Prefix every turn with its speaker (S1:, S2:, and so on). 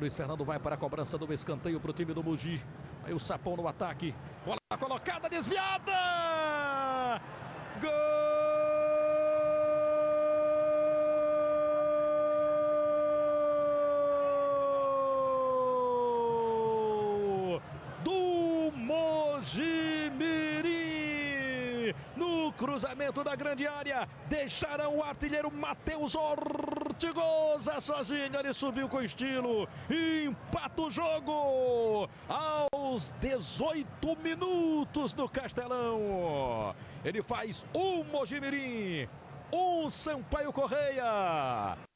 S1: Luiz Fernando vai para a cobrança do escanteio para o time do Mugi. Aí o Sapão no ataque. Bola colocada, desviada! Gol! Do No cruzamento da grande área, deixarão o artilheiro Matheus Ortigosa sozinho. Ele subiu com estilo empata o jogo aos 18 minutos do Castelão. Ele faz um Mojimirim, um Sampaio Correia.